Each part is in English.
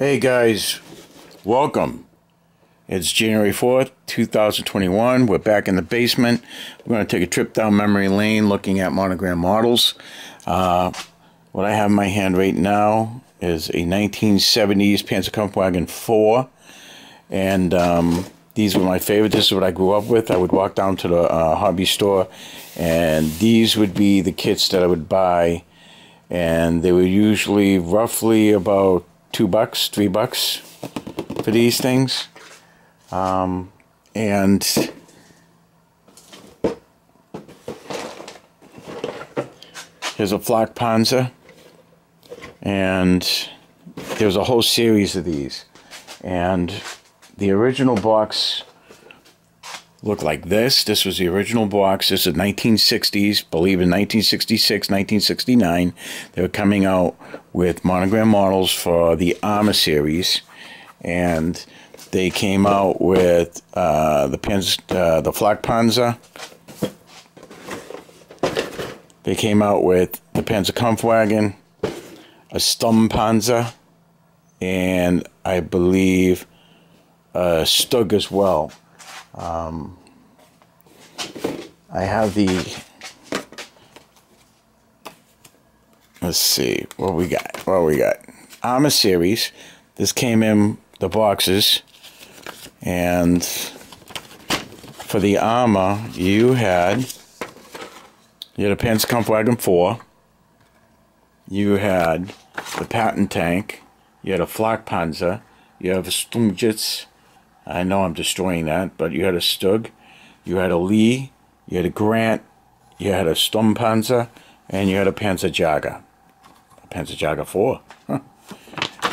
Hey guys, welcome. It's January 4th, 2021. We're back in the basement. We're going to take a trip down memory lane looking at monogram models. Uh, what I have in my hand right now is a 1970s Panzerkampfwagen 4. And um, these were my favorite. This is what I grew up with. I would walk down to the uh, hobby store, and these would be the kits that I would buy. And they were usually roughly about two bucks, three bucks for these things. Um, and here's a Flak Panzer. And there's a whole series of these. And the original box looked like this. This was the original box. This is 1960s, believe in 1966, 1969. They were coming out with monogram models for the Armor series, and they came out with uh, the Panz, uh, the Flak Panzer. They came out with the Panzer Panzerkampfwagen, a Sturmpanzer, and I believe a Stug as well. Um, I have the. Let's see what we got. What we got? Armor series. This came in the boxes, and for the Armor, you had you had a Panzerkampfwagen four. You had the Patton tank. You had a Flak Panzer. You have a Sturmgeschütz I know I'm destroying that, but you had a Stug, you had a Lee, you had a Grant, you had a Sturmpanzer, and you had a Panzerjäger. A Panzerjäger 4. Huh.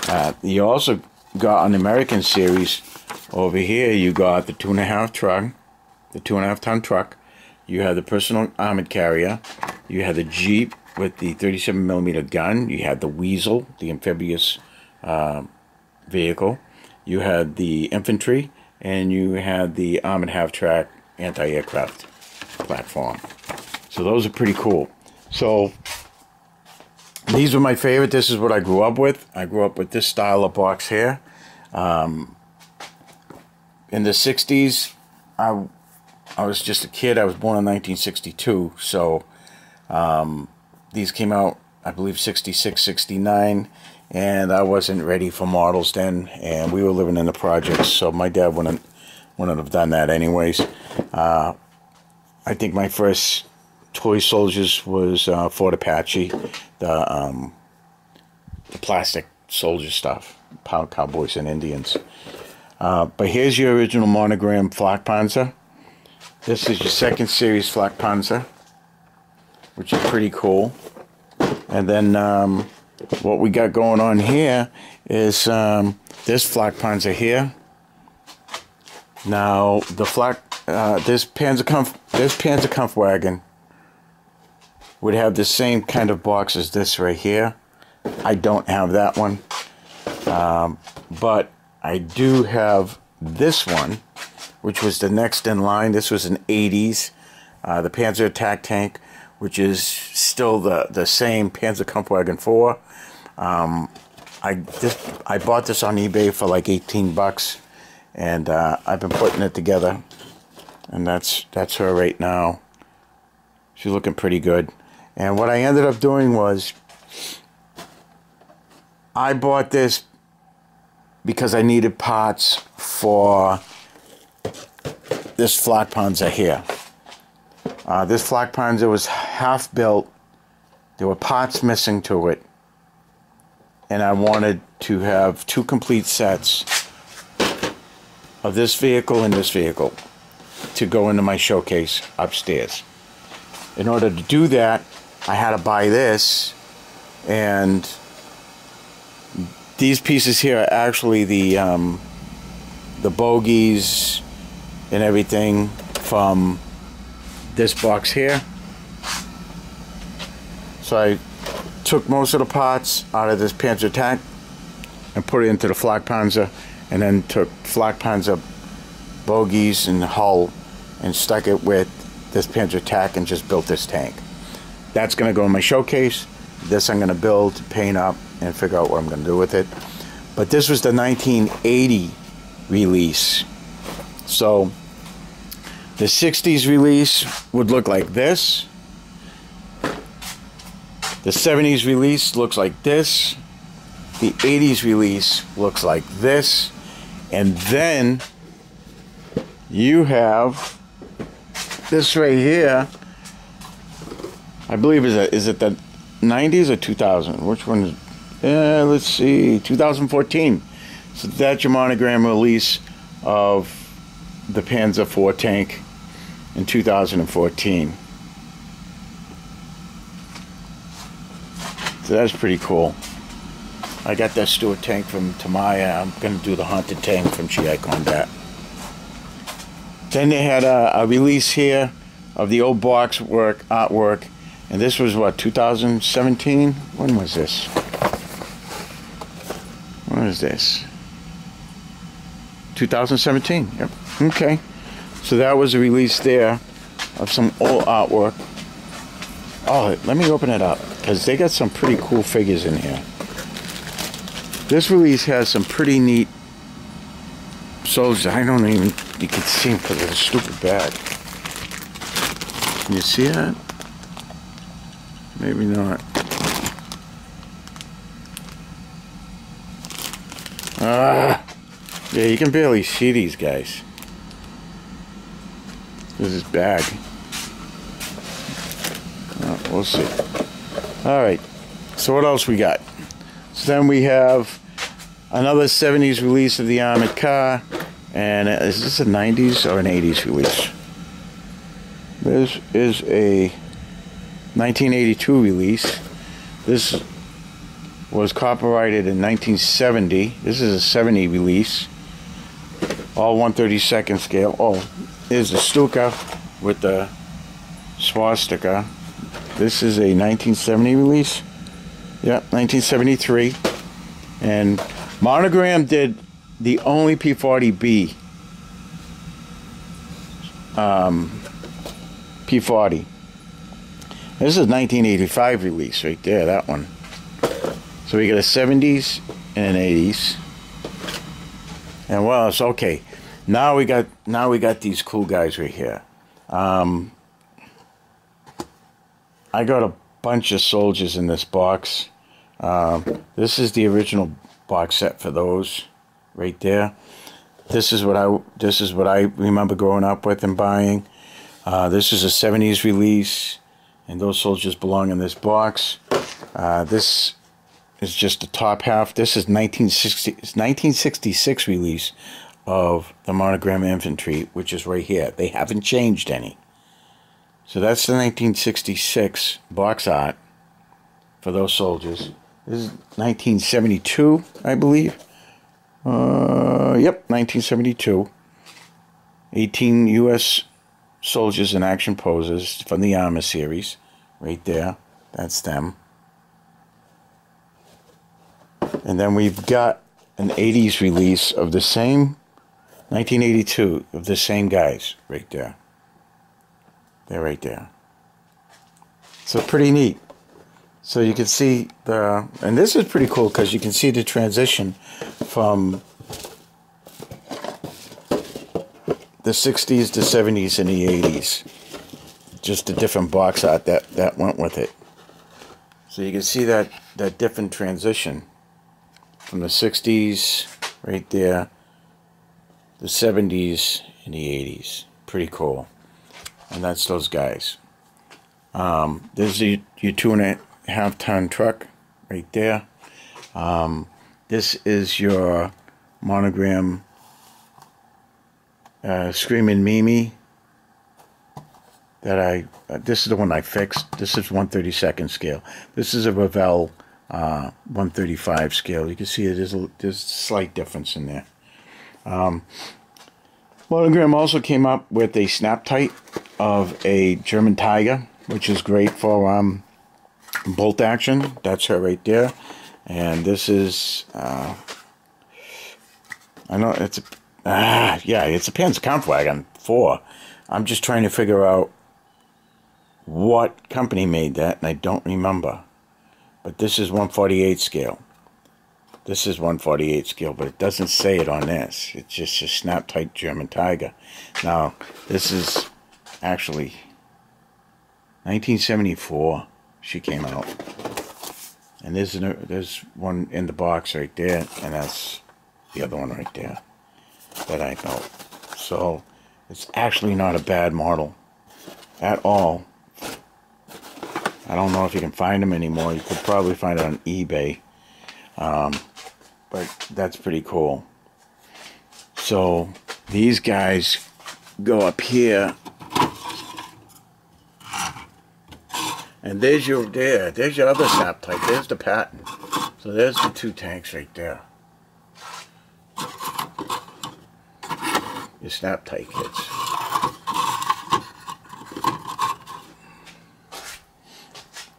Uh, you also got the American series over here, you got the two and a half truck, the two and a half ton truck. You had the personal armored carrier. You had the Jeep with the 37 millimeter gun. You had the Weasel, the amphibious uh, vehicle you had the infantry, and you had the armored half-track anti-aircraft platform. So those are pretty cool. So these were my favorite. This is what I grew up with. I grew up with this style of box here. Um, in the 60s, I, I was just a kid. I was born in 1962. So um, these came out, I believe, 66, 69 and I wasn't ready for models then, and we were living in the projects, so my dad wouldn't wouldn't have done that anyways. Uh, I think my first toy soldiers was uh, Fort Apache, the um, the plastic soldier stuff, cowboys and Indians. Uh, but here's your original monogram Flak Panzer. This is your second series Flak Panzer, which is pretty cool. And then um, what we got going on here is um, this Flak Panzer here. Now the Flak, uh, this Panzerkampf, this Panzerkampfwagen would have the same kind of box as this right here. I don't have that one, um, but I do have this one, which was the next in line. This was an 80s, uh, the Panzer Attack Tank which is still the, the same Panzerkampfwagen 4. Um, I this I bought this on eBay for like 18 bucks, and uh, I've been putting it together, and that's that's her right now. She's looking pretty good. And what I ended up doing was, I bought this because I needed parts for this Flak Panzer here. Uh, this Flak Panzer was half built. There were parts missing to it. And I wanted to have two complete sets of this vehicle and this vehicle to go into my showcase upstairs. In order to do that, I had to buy this and these pieces here are actually the um, the bogies and everything from this box here. So I took most of the parts out of this Panzer tank and put it into the Flak Panzer and then took Flak Panzer bogies and hull and stuck it with this Panzer Tac and just built this tank. That's going to go in my showcase. This I'm going to build, paint up, and figure out what I'm going to do with it. but this was the 1980 release. So the 60s release would look like this. The 70s release looks like this. The 80s release looks like this. And then you have this right here. I believe is it is it the 90s or 2000? Which one is? Uh, let's see, 2014. So that's your monogram release of the Panzer IV tank in 2014. So that's pretty cool. I got that Stuart tank from Tamiya. I'm going to do the haunted tank from GI Combat. Then they had a, a, release here of the old box work artwork, and this was what 2017. When was this? When is this? 2017. Yep. Okay. So that was a release there of some old artwork. Oh, let me open it up because they got some pretty cool figures in here. This release has some pretty neat soldiers. I don't even, you can see them because of stupid bag. Can you see that? Maybe not. Ah! Yeah, you can barely see these guys. This bag. Oh, we'll see. All right. So what else we got? So then we have another 70s release of the Armored Car. And uh, is this a 90s or an 80s release? This is a 1982 release. This was copyrighted in 1970. This is a 70 release. All 132nd scale. Oh, is the Stuka with the swastika. This is a 1970 release. Yep, 1973. And Monogram did the only P40B. Um, P40. This is 1985 release right there, that one. So we got a 70s and an 80s. And well, it's okay. Now we got now we got these cool guys right here. Um, I got a bunch of soldiers in this box. Uh, this is the original box set for those right there. This is what I this is what I remember growing up with and buying. Uh, this is a 70s release, and those soldiers belong in this box. Uh, this is just the top half. This is 1960, 1966 release of the monogram infantry, which is right here. They haven't changed any. So that's the 1966 box art for those soldiers. This is 1972, I believe. Uh, yep, 1972. 18 U.S. soldiers in action poses from the Armor series. Right there. That's them. And then we've got an 80s release of the same 1982 of the same guys right there. They're right there. So pretty neat. So you can see the, and this is pretty cool because you can see the transition from the 60s to 70s and the 80s. Just a different box art that, that went with it. So you can see that, that different transition from the 60s right there, the 70s and the 80s. Pretty cool. And that's those guys. Um, there's your, your two and a half ton truck right there. Um, this is your monogram uh, Screaming Mimi that I, uh, this is the one I fixed. This is 132nd scale. This is a Revell uh, 135 scale. You can see there's a, there's a slight difference in there. Um, Monogram also came up with a snap tight of a German Tiger, which is great for um, bolt action. That's her right there. And this is, uh, I know it's a, ah, yeah, it's a Panzer Kampfwagen 4. I'm just trying to figure out what company made that, and I don't remember. But this is 148 scale. This is 148 scale, but it doesn't say it on this. It's just a snap tight German Tiger. Now, this is actually 1974 she came out. And there's, an, there's one in the box right there, and that's the other one right there that I know. So, it's actually not a bad model at all. I don't know if you can find them anymore. You could probably find it on eBay. Um, but that's pretty cool. So these guys go up here. And there's your there. There's your other snap type. There's the Patton. So there's the two tanks right there. Your snap tight kits.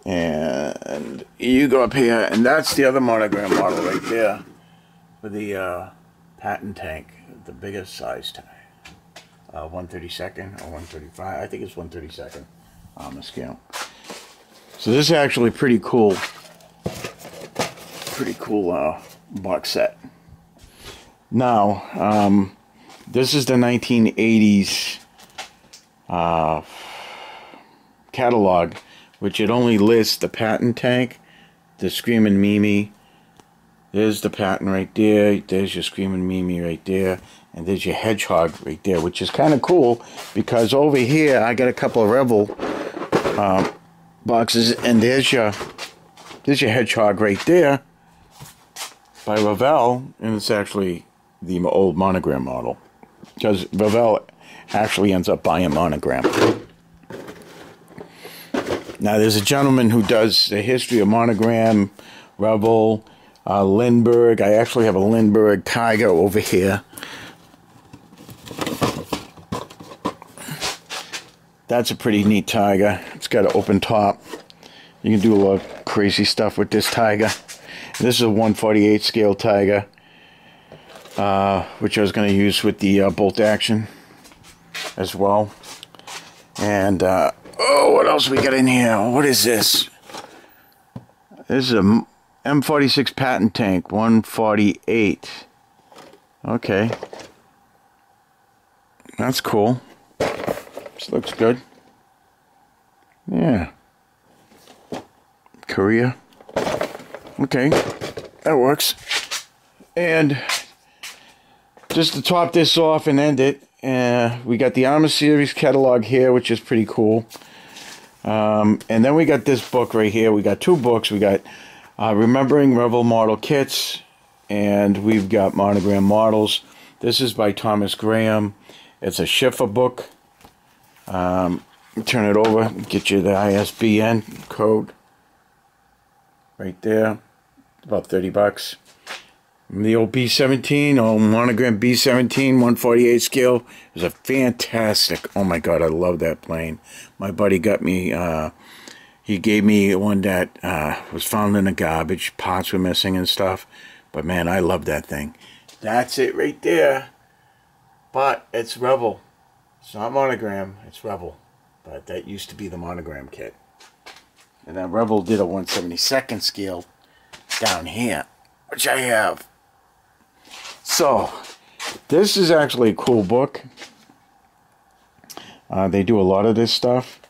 And you go up here, and that's the other monogram model right there for the uh, Patton tank, the biggest size tank. Uh, 132nd or 135. I think it's 132nd on the scale. So this is actually pretty cool. Pretty cool uh, box set. Now, um, this is the 1980s uh, catalog which it only lists the Patton tank, the Screaming Mimi. There's the Patton right there. There's your Screaming Mimi right there. And there's your Hedgehog right there, which is kind of cool because over here I got a couple of Revell uh, boxes, and there's your there's your Hedgehog right there by Revell, and it's actually the old monogram model because Revell actually ends up buying monogram. Now, there's a gentleman who does the history of Monogram, Revell, uh, Lindberg. I actually have a Lindberg Tiger over here. That's a pretty neat Tiger. It's got an open top. You can do a lot of crazy stuff with this Tiger. This is a 148 scale Tiger, uh, which I was going to use with the uh, bolt action as well. And uh, Oh, what else we got in here? What is this? This is a M46 Patton tank, 148. Okay. That's cool. Looks good. Yeah. Korea. Okay. That works. And just to top this off and end it, uh, we got the Armor Series catalog here, which is pretty cool. Um, and then we got this book right here. We got two books. We got uh, Remembering Revell Model Kits, and we've got Monogram Models. This is by Thomas Graham. It's a Schiffer book. Um, turn it over, get you the ISBN code right there. About 30 bucks. The old B17, old monogram B17, 148 scale is a fantastic. Oh my God, I love that plane. My buddy got me, uh, he gave me one that uh, was found in the garbage. Parts were missing and stuff. But man, I love that thing. That's it right there. But it's Revell. It's not monogram, it's Revell. But that used to be the monogram kit. And then Revell did a 172nd scale down here, which I have. So, this is actually a cool book. Uh, they do a lot of this stuff.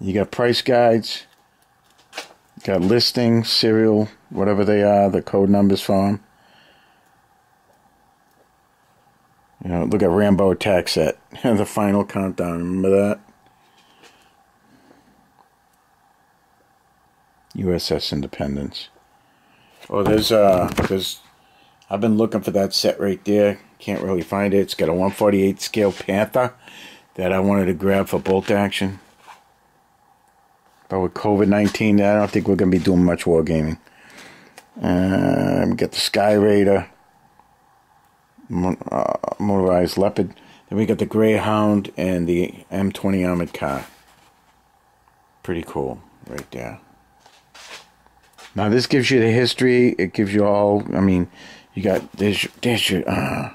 You got price guides, got listings, serial, whatever they are, the code numbers for them. You know, look at Rambo attack set, the final countdown. Remember that? USS Independence. Oh, there's uh, there's. I've been looking for that set right there. Can't really find it. It's got a 148 scale Panther that I wanted to grab for bolt action. But with COVID 19, I don't think we're gonna be doing much wargaming. Um, get the Skyraider, uh, motorized Leopard. Then we got the Greyhound and the M20 armored car. Pretty cool, right there. Now this gives you the history. It gives you all. I mean, you got there's there's your uh,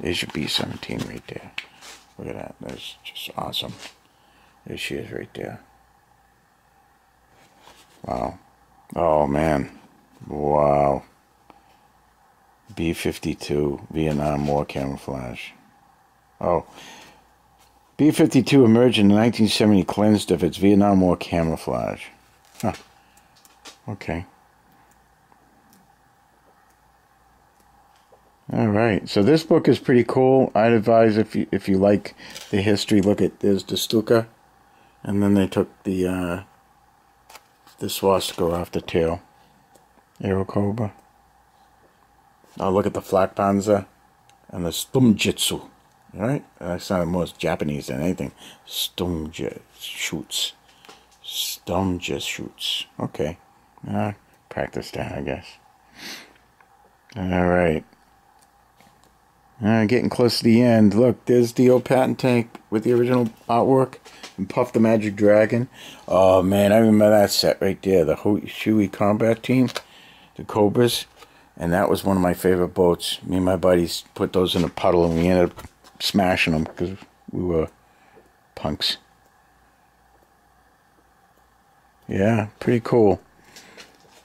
there's your B seventeen right there. Look at that. That's just awesome. There she is right there. Wow. Oh man. Wow. B 52 Vietnam War camouflage. Oh. B 52 emerged in 1970 cleansed of its Vietnam War camouflage. Huh. Okay. All right. So this book is pretty cool. I'd advise if you if you like the history, look at there's the Stuka, and then they took the uh, the swastika off the tail. Airacobra. Now look at the Flak Panzer and the Stumjitsu. Right? That sounded more Japanese than anything. Stumja shoots. Stumja shoots. Okay. Uh, practice that, I guess. All right. Uh, getting close to the end. Look, there's the old Patton tank with the original artwork and Puff the Magic Dragon. Oh man, I remember that set right there. The Huey Combat Team, the Cobras, and that was one of my favorite boats. Me and my buddies put those in a puddle and we ended up smashing them because we were punks. Yeah, pretty cool.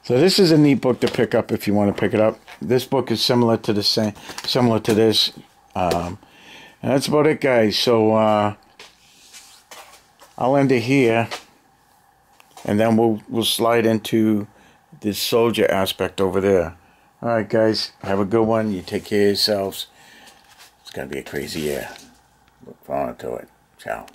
So this is a neat book to pick up if you want to pick it up. This book is similar to the same, similar to this. Um, and that's about it, guys. So uh, I'll end it here, and then we'll we'll slide into the soldier aspect over there. All right, guys. Have a good one. You take care of yourselves. It's gonna be a crazy year. Look forward to it. Ciao.